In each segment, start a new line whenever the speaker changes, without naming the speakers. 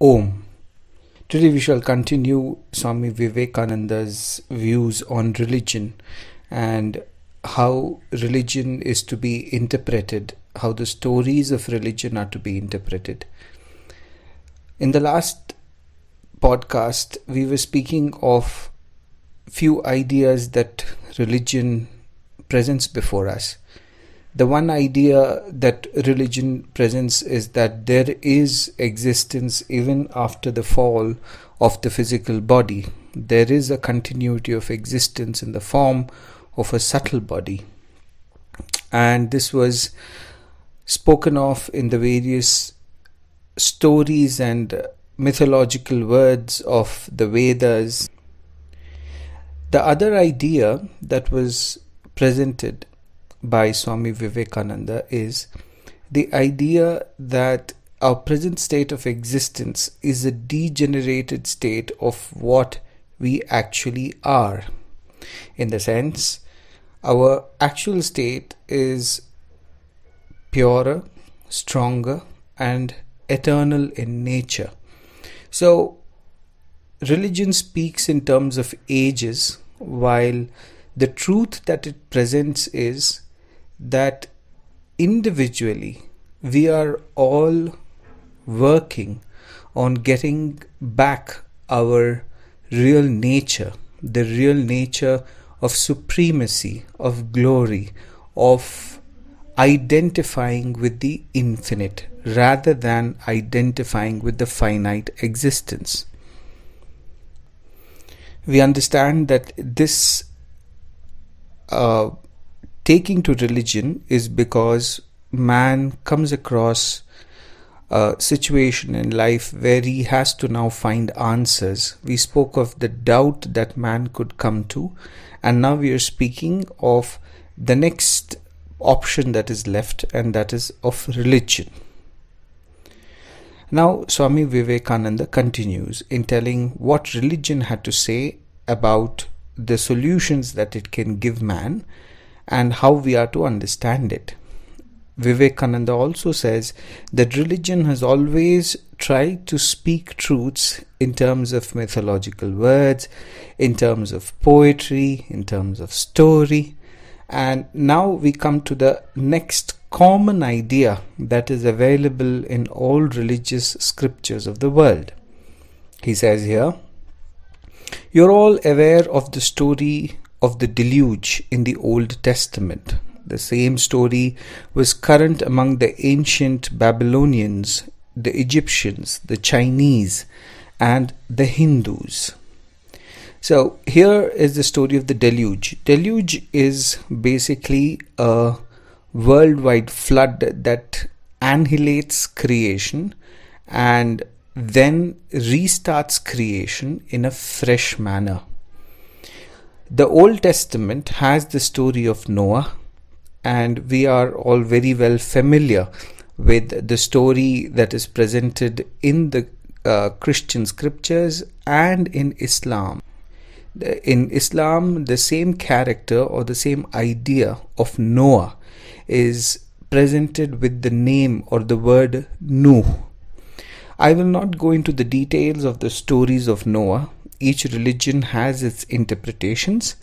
Om. Today we shall continue Swami Vivekananda's views on religion and how religion is to be interpreted, how the stories of religion are to be interpreted. In the last podcast, we were speaking of few ideas that religion presents before us the one idea that religion presents is that there is existence even after the fall of the physical body. There is a continuity of existence in the form of a subtle body. And this was spoken of in the various stories and mythological words of the Vedas. The other idea that was presented by Swami Vivekananda is the idea that our present state of existence is a degenerated state of what we actually are. In the sense, our actual state is purer, stronger, and eternal in nature. So, religion speaks in terms of ages, while the truth that it presents is that individually we are all working on getting back our real nature, the real nature of supremacy, of glory, of identifying with the infinite rather than identifying with the finite existence. We understand that this uh, taking to religion is because man comes across a situation in life where he has to now find answers. We spoke of the doubt that man could come to, and now we are speaking of the next option that is left, and that is of religion. Now, Swami Vivekananda continues in telling what religion had to say about the solutions that it can give man and how we are to understand it. Vivekananda also says that religion has always tried to speak truths in terms of mythological words, in terms of poetry, in terms of story. And now we come to the next common idea that is available in all religious scriptures of the world. He says here, You're all aware of the story of the deluge in the Old Testament. The same story was current among the ancient Babylonians, the Egyptians, the Chinese, and the Hindus. So, here is the story of the deluge. Deluge is basically a worldwide flood that annihilates creation and then restarts creation in a fresh manner. The Old Testament has the story of Noah, and we are all very well familiar with the story that is presented in the uh, Christian scriptures and in Islam. In Islam, the same character or the same idea of Noah is presented with the name or the word Nuh. I will not go into the details of the stories of Noah each religion has its interpretations,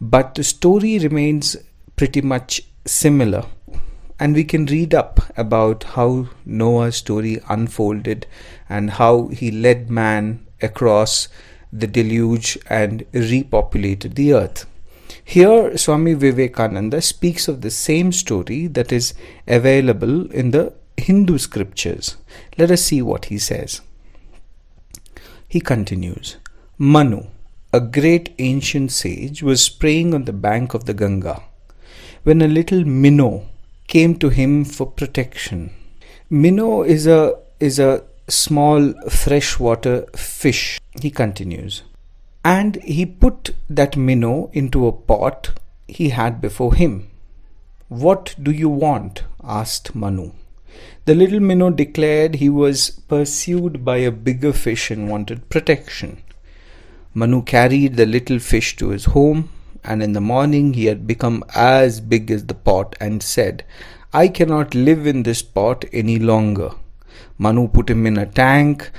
but the story remains pretty much similar. And we can read up about how Noah's story unfolded and how he led man across the deluge and repopulated the earth. Here, Swami Vivekananda speaks of the same story that is available in the Hindu scriptures. Let us see what he says. He continues Manu, a great ancient sage, was praying on the bank of the Ganga when a little minnow came to him for protection. Minnow is a is a small freshwater fish, he continues. And he put that minnow into a pot he had before him. What do you want? asked Manu. The little minnow declared he was pursued by a bigger fish and wanted protection. Manu carried the little fish to his home, and in the morning he had become as big as the pot and said, I cannot live in this pot any longer. Manu put him in a tank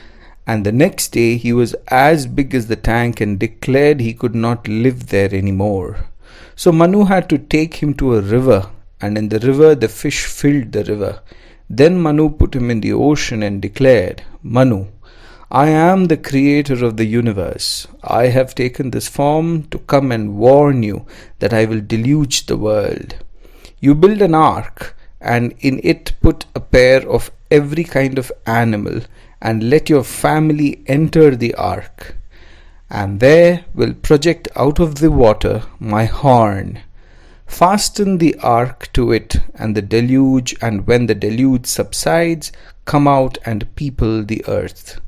and the next day he was as big as the tank and declared he could not live there any more. So Manu had to take him to a river, and in the river the fish filled the river. Then Manu put him in the ocean and declared, Manu, I am the creator of the universe. I have taken this form to come and warn you that I will deluge the world. You build an ark, and in it put a pair of every kind of animal and let your family enter the ark. And there will project out of the water my horn. Fasten the ark to it and the deluge, and when the deluge subsides, come out and people the earth.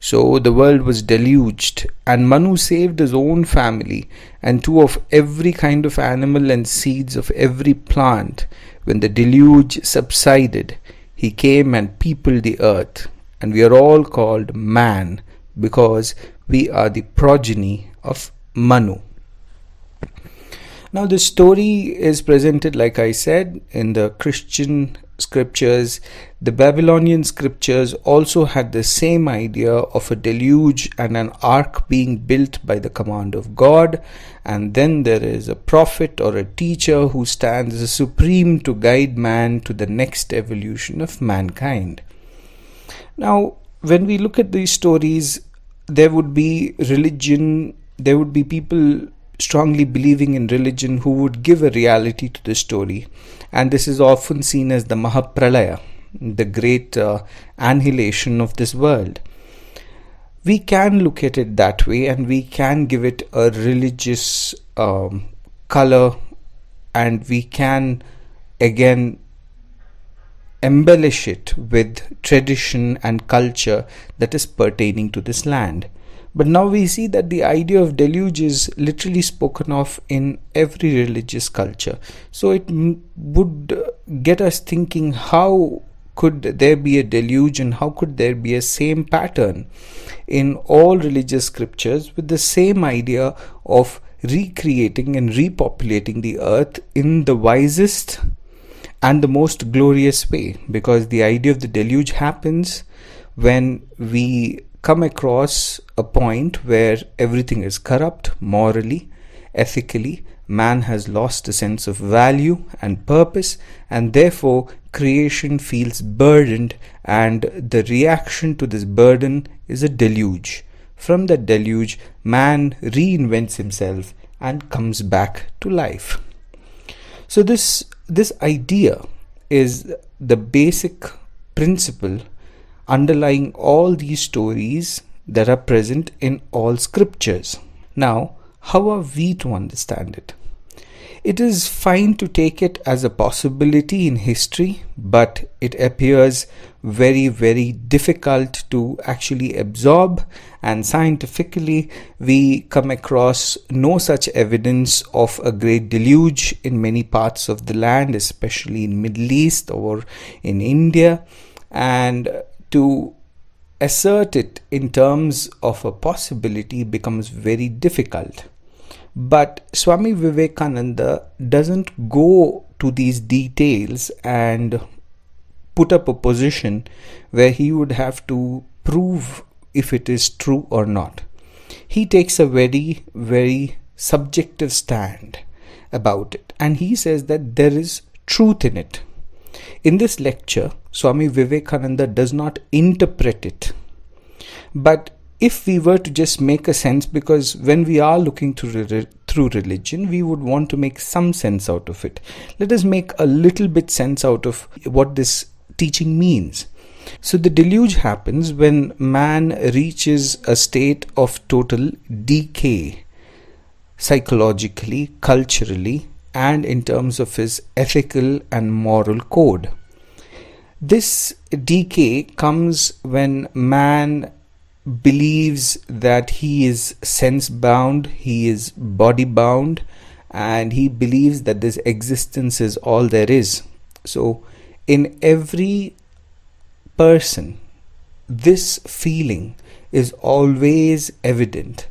So the world was deluged, and Manu saved his own family and two of every kind of animal and seeds of every plant. When the deluge subsided, he came and peopled the earth and we are all called man because we are the progeny of Manu. Now, the story is presented, like I said, in the Christian scriptures. The Babylonian scriptures also had the same idea of a deluge and an ark being built by the command of God, and then there is a prophet or a teacher who stands supreme to guide man to the next evolution of mankind. Now, when we look at these stories, there would be religion, there would be people strongly believing in religion who would give a reality to the story. And this is often seen as the Mahapralaya, the great uh, annihilation of this world. We can look at it that way and we can give it a religious um, color and we can again embellish it with tradition and culture that is pertaining to this land. But now we see that the idea of deluge is literally spoken of in every religious culture. So it would uh, get us thinking how could there be a deluge and how could there be a same pattern in all religious scriptures with the same idea of recreating and repopulating the earth in the wisest and the most glorious way because the idea of the deluge happens when we come across a point where everything is corrupt morally, ethically, man has lost a sense of value and purpose, and therefore creation feels burdened, and the reaction to this burden is a deluge. From that deluge, man reinvents himself and comes back to life. So, this this idea is the basic principle underlying all these stories that are present in all scriptures. Now, how are we to understand it? It is fine to take it as a possibility in history, but it appears very, very difficult to actually absorb. And scientifically, we come across no such evidence of a great deluge in many parts of the land, especially in Middle East or in India. And to assert it in terms of a possibility becomes very difficult. But Swami Vivekananda doesn't go to these details and put up a position where he would have to prove if it is true or not. He takes a very, very subjective stand about it and he says that there is truth in it. In this lecture, Swami Vivekananda does not interpret it, but if we were to just make a sense, because when we are looking through, through religion, we would want to make some sense out of it. Let us make a little bit sense out of what this teaching means. So, the deluge happens when man reaches a state of total decay, psychologically, culturally, and in terms of his ethical and moral code. This decay comes when man believes that he is sense bound, he is body bound, and he believes that this existence is all there is. So, in every person, this feeling is always evident.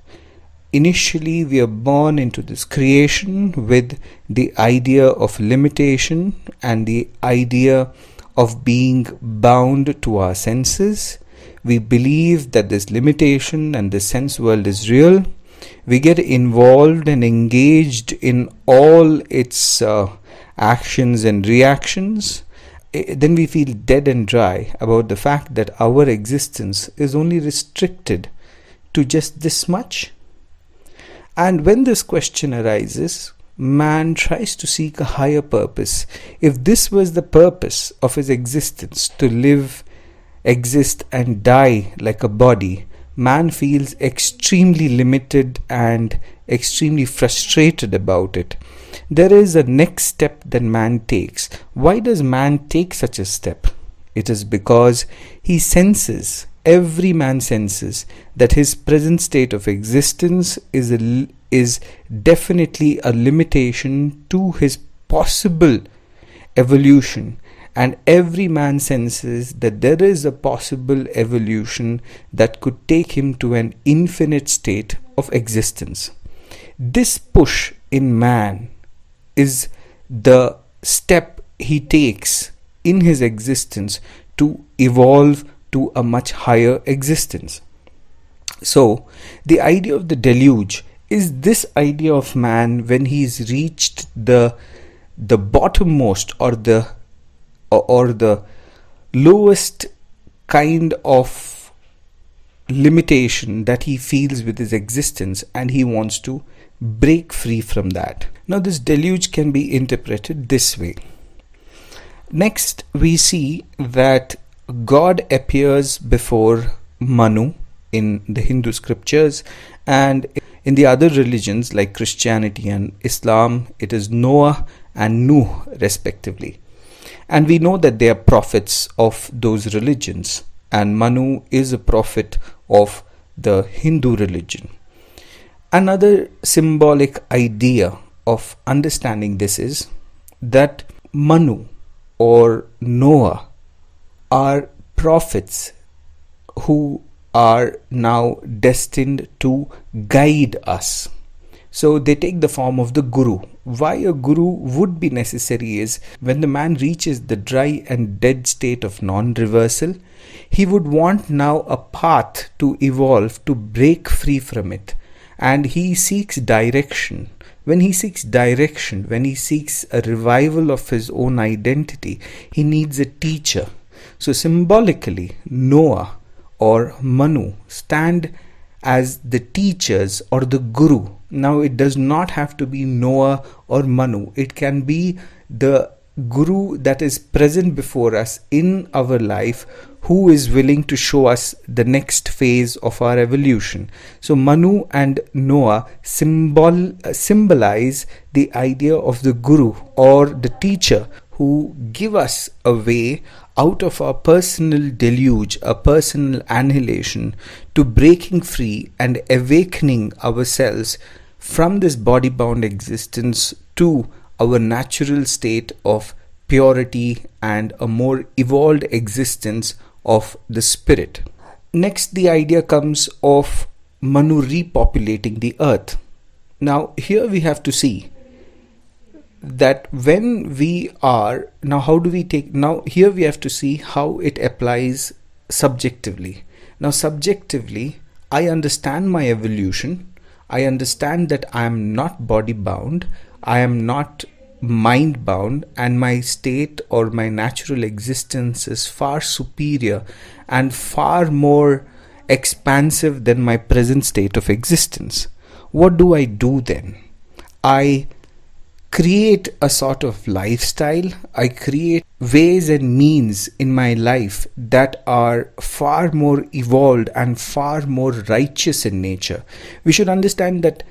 Initially, we are born into this creation with the idea of limitation and the idea of being bound to our senses we believe that this limitation and this sense world is real. We get involved and engaged in all its uh, actions and reactions. Then we feel dead and dry about the fact that our existence is only restricted to just this much. And when this question arises, man tries to seek a higher purpose. If this was the purpose of his existence, to live, exist, and die like a body, man feels extremely limited and extremely frustrated about it. There is a next step that man takes. Why does man take such a step? It is because he senses, every man senses, that his present state of existence is a, is definitely a limitation to his possible evolution and every man senses that there is a possible evolution that could take him to an infinite state of existence. This push in man is the step he takes in his existence to evolve to a much higher existence. So, the idea of the deluge is this idea of man when he's reached the the bottommost or the or, or the lowest kind of limitation that he feels with his existence and he wants to break free from that now this deluge can be interpreted this way next we see that god appears before manu in the hindu scriptures and in the other religions like Christianity and Islam, it is Noah and Nuh, respectively. And we know that they are prophets of those religions, and Manu is a prophet of the Hindu religion. Another symbolic idea of understanding this is that Manu or Noah are prophets who are now destined to guide us. So they take the form of the guru. Why a guru would be necessary is when the man reaches the dry and dead state of non reversal, he would want now a path to evolve to break free from it. And he seeks direction. When he seeks direction, when he seeks a revival of his own identity, he needs a teacher. So symbolically, Noah or Manu stand as the teachers or the guru. Now, it does not have to be Noah or Manu, it can be the guru that is present before us in our life who is willing to show us the next phase of our evolution. So, Manu and Noah symbol, uh, symbolize the idea of the guru or the teacher who give us a way out of our personal deluge, a personal annihilation, to breaking free and awakening ourselves from this body bound existence to our natural state of purity and a more evolved existence of the spirit. Next, the idea comes of Manu repopulating the earth. Now, here we have to see that when we are now how do we take now here we have to see how it applies subjectively. Now subjectively i understand my evolution. I understand that i am not body bound. I am not mind bound and my state or my natural existence is far superior and far more expansive than my present state of existence. What do i do then? I create a sort of lifestyle. I create ways and means in my life that are far more evolved and far more righteous in nature. We should understand that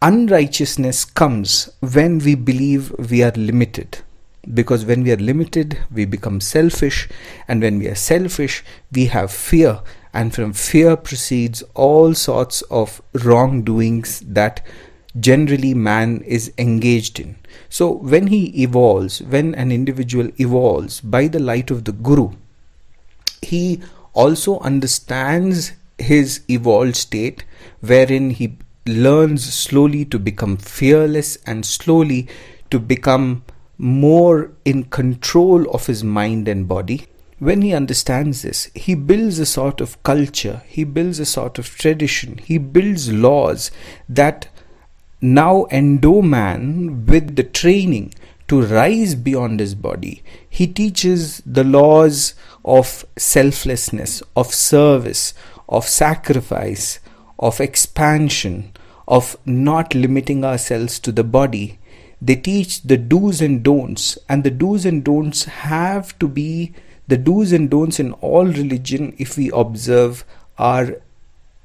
unrighteousness comes when we believe we are limited. Because when we are limited, we become selfish, and when we are selfish, we have fear, and from fear proceeds all sorts of wrongdoings that generally man is engaged in. So, when he evolves, when an individual evolves by the light of the Guru, he also understands his evolved state, wherein he learns slowly to become fearless and slowly to become more in control of his mind and body. when he understands this, he builds a sort of culture, he builds a sort of tradition, he builds laws that now endow man with the training to rise beyond his body. He teaches the laws of selflessness, of service, of sacrifice, of expansion, of not limiting ourselves to the body. They teach the do's and don'ts, and the do's and don'ts have to be the do's and don'ts in all religion, if we observe, are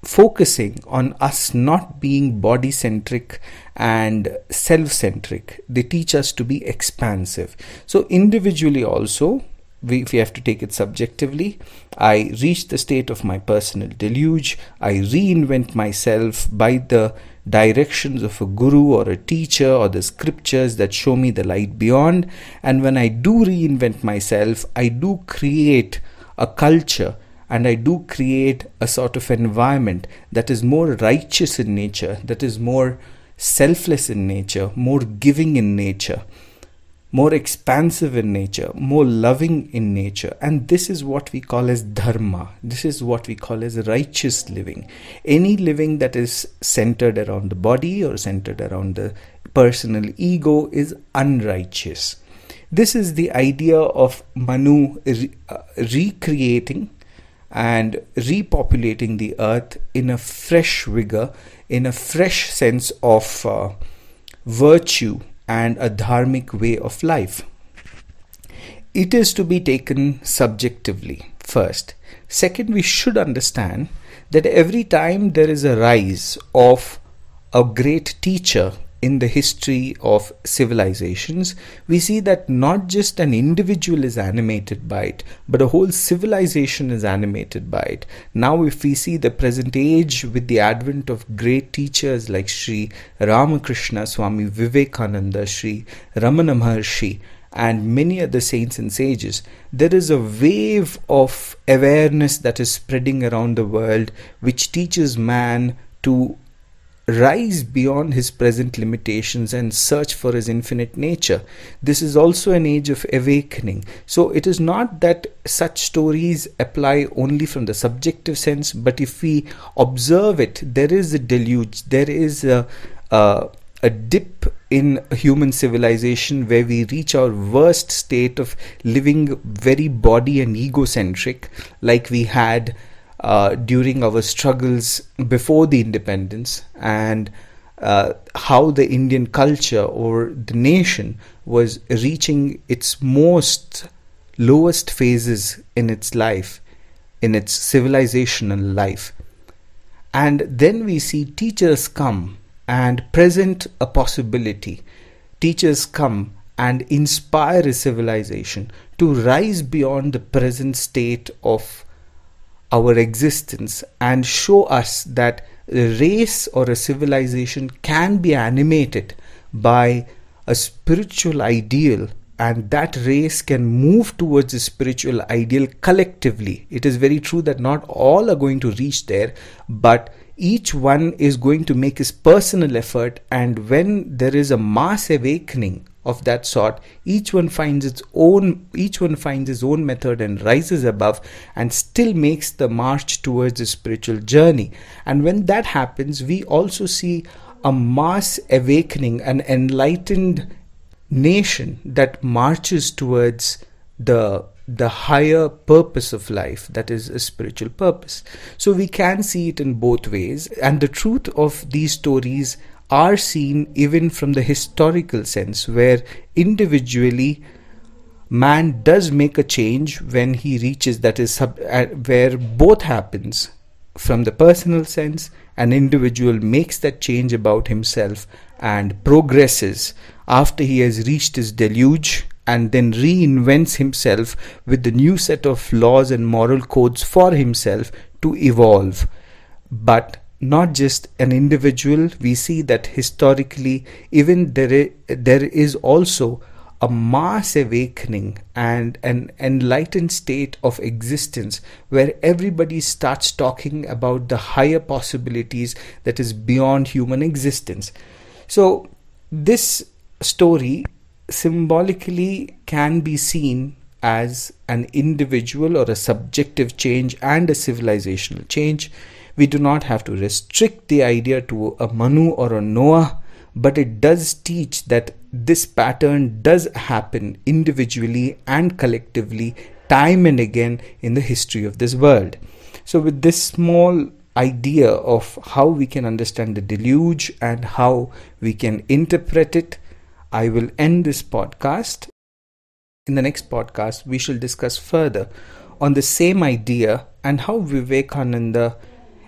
focusing on us not being body centric and self centric. They teach us to be expansive. So, individually, also, we, if we have to take it subjectively, I reach the state of my personal deluge. I reinvent myself by the directions of a guru or a teacher or the scriptures that show me the light beyond. And when I do reinvent myself, I do create a culture and I do create a sort of environment that is more righteous in nature, that is more selfless in nature, more giving in nature more expansive in nature, more loving in nature. And this is what we call as dharma. This is what we call as righteous living. Any living that is centered around the body or centered around the personal ego is unrighteous. This is the idea of Manu re- uh, recreating and repopulating the earth in a fresh vigor, in a fresh sense of uh, virtue and a dharmic way of life. It is to be taken subjectively, first. Second, we should understand that every time there is a rise of a great teacher in the history of civilizations, we see that not just an individual is animated by it, but a whole civilization is animated by it. Now, if we see the present age with the advent of great teachers like Sri Ramakrishna, Swami Vivekananda, Sri Ramana Maharshi, and many other saints and sages, there is a wave of awareness that is spreading around the world which teaches man to rise beyond his present limitations and search for his infinite nature. This is also an age of awakening. So it is not that such stories apply only from the subjective sense, but if we observe it, there is a deluge, there is a, a, a dip in human civilization where we reach our worst state of living very body and egocentric, like we had uh, during our struggles before the independence and uh, how the Indian culture or the nation was reaching its most lowest phases in its life, in its civilizational life. And then we see teachers come and present a possibility. Teachers come and inspire a civilization to rise beyond the present state of our existence and show us that a race or a civilization can be animated by a spiritual ideal and that race can move towards a spiritual ideal collectively. It is very true that not all are going to reach there, but each one is going to make his personal effort. And when there is a mass awakening of that sort each one finds its own each one finds his own method and rises above and still makes the march towards the spiritual journey. And when that happens we also see a mass awakening an enlightened nation that marches towards the the higher purpose of life that is a spiritual purpose. So we can see it in both ways. And the truth of these stories are seen even from the historical sense, where individually man does make a change when he reaches that is sub, uh, where both happens from the personal sense an individual makes that change about himself and progresses after he has reached his deluge and then reinvents himself with the new set of laws and moral codes for himself to evolve. But not just an individual we see that historically even there is, there is also a mass awakening and an enlightened state of existence where everybody starts talking about the higher possibilities that is beyond human existence so this story symbolically can be seen as an individual or a subjective change and a civilizational change. We do not have to restrict the idea to a Manu or a Noah, but it does teach that this pattern does happen individually and collectively time and again in the history of this world. So, with this small idea of how we can understand the deluge and how we can interpret it, I will end this podcast. In the next podcast, we shall discuss further on the same idea and how Vivekananda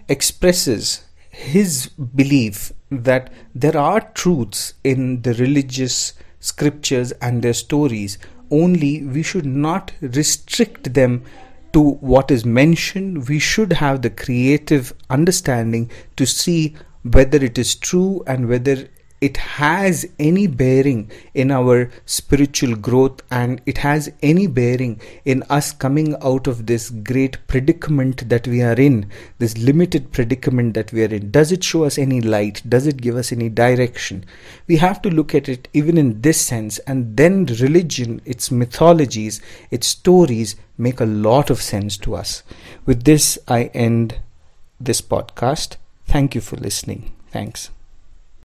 expresses his belief that there are truths in the religious scriptures and their stories, only we should not restrict them to what is mentioned. We should have the creative understanding to see whether it is true and whether it has any bearing in our spiritual growth and it has any bearing in us coming out of this great predicament that we are in, this limited predicament that we are in. Does it show us any light? Does it give us any direction? We have to look at it even in this sense, and then religion, its mythologies, its stories make a lot of sense to us. With this, I end this podcast. Thank you for listening. Thanks.